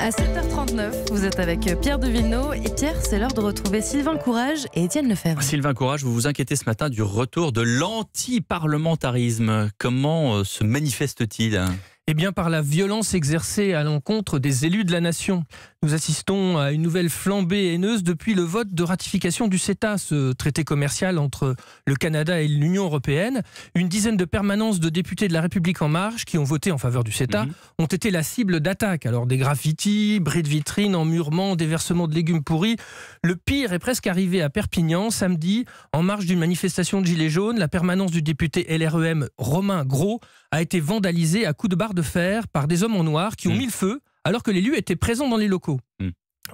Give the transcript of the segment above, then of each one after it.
À 7h39, vous êtes avec Pierre de Villeneuve. Et Pierre, c'est l'heure de retrouver Sylvain Courage et Étienne Lefebvre. Sylvain Courage, vous vous inquiétez ce matin du retour de l'anti-parlementarisme. Comment euh, se manifeste-t-il? Eh bien, par la violence exercée à l'encontre des élus de la nation. Nous assistons à une nouvelle flambée haineuse depuis le vote de ratification du CETA, ce traité commercial entre le Canada et l'Union européenne. Une dizaine de permanences de députés de la République en marche qui ont voté en faveur du CETA mhm. ont été la cible d'attaques. Alors des graffitis, bris de vitrines, emmurements, déversements de légumes pourris. Le pire est presque arrivé à Perpignan samedi, en marge d'une manifestation de Gilets jaunes. La permanence du député LREM Romain Gros a été vandalisée à coups de barre de fer par des hommes en noir qui ont mm. mis le feu alors que l'élu était présent dans les locaux. Mm.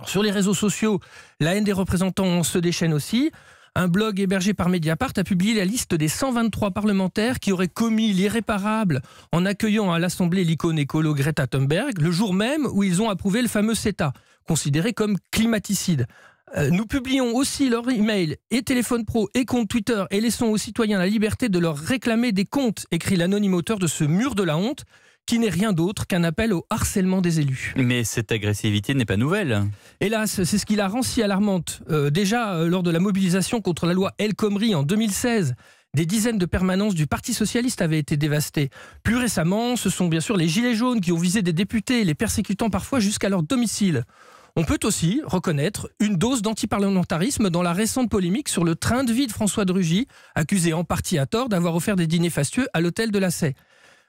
sur les réseaux sociaux, la haine des représentants se déchaîne aussi. Un blog hébergé par Mediapart a publié la liste des 123 parlementaires qui auraient commis l'irréparable en accueillant à l'Assemblée l'icône écolo Greta Thunberg le jour même où ils ont approuvé le fameux CETA, considéré comme climaticide. Euh, nous publions aussi leurs emails et téléphone pro et compte Twitter et laissons aux citoyens la liberté de leur réclamer des comptes, écrit l'anonyme auteur de ce mur de la honte qui n'est rien d'autre qu'un appel au harcèlement des élus. Mais cette agressivité n'est pas nouvelle. Hélas, c'est ce qui la rend si alarmante. Euh, déjà, euh, lors de la mobilisation contre la loi El Khomri en 2016, des dizaines de permanences du Parti socialiste avaient été dévastées. Plus récemment, ce sont bien sûr les Gilets jaunes qui ont visé des députés, les persécutant parfois jusqu'à leur domicile. On peut aussi reconnaître une dose d'antiparlementarisme dans la récente polémique sur le train de vie de François de Rugy, accusé en partie à tort d'avoir offert des dîners fastueux à l'hôtel de la Sey.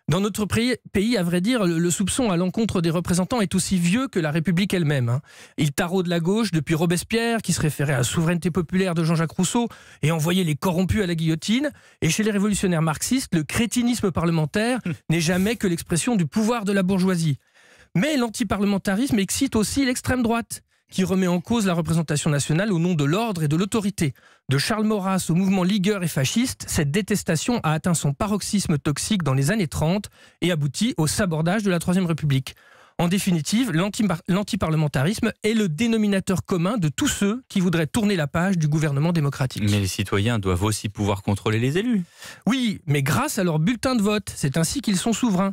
Dans notre pays, à vrai dire, le soupçon à l'encontre des représentants est aussi vieux que la République elle-même. Hein. Il taraude la gauche depuis Robespierre, qui se référait à la souveraineté populaire de Jean-Jacques Rousseau et envoyait les corrompus à la guillotine. Et chez les révolutionnaires marxistes, le crétinisme parlementaire hum. n'est jamais que l'expression du pouvoir de la bourgeoisie. Mais l'antiparlementarisme excite aussi l'extrême droite qui remet en cause la représentation nationale au nom de l'ordre et de l'autorité. De Charles Maurras au mouvement ligueur et fasciste, cette détestation a atteint son paroxysme toxique dans les années 30 et aboutit au sabordage de la Troisième République. En définitive, l'antiparlementarisme est le dénominateur commun de tous ceux qui voudraient tourner la page du gouvernement démocratique. Mais les citoyens doivent aussi pouvoir contrôler les élus. Oui, mais grâce à leur bulletin de vote, c'est ainsi qu'ils sont souverains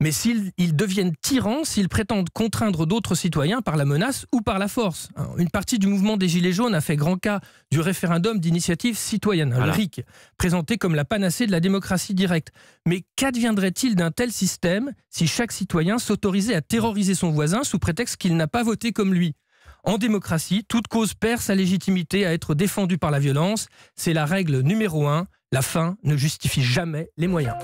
mais s'ils deviennent tyrans, s'ils prétendent contraindre d'autres citoyens par la menace ou par la force. Une partie du mouvement des Gilets jaunes a fait grand cas du référendum d'initiative citoyenne, le RIC, présenté comme la panacée de la démocratie directe. Mais qu'adviendrait-il d'un tel système si chaque citoyen s'autorisait à terroriser son voisin sous prétexte qu'il n'a pas voté comme lui? En démocratie, toute cause perd sa légitimité à être défendue par la violence. C'est la règle numéro un. La fin ne justifie jamais les moyens.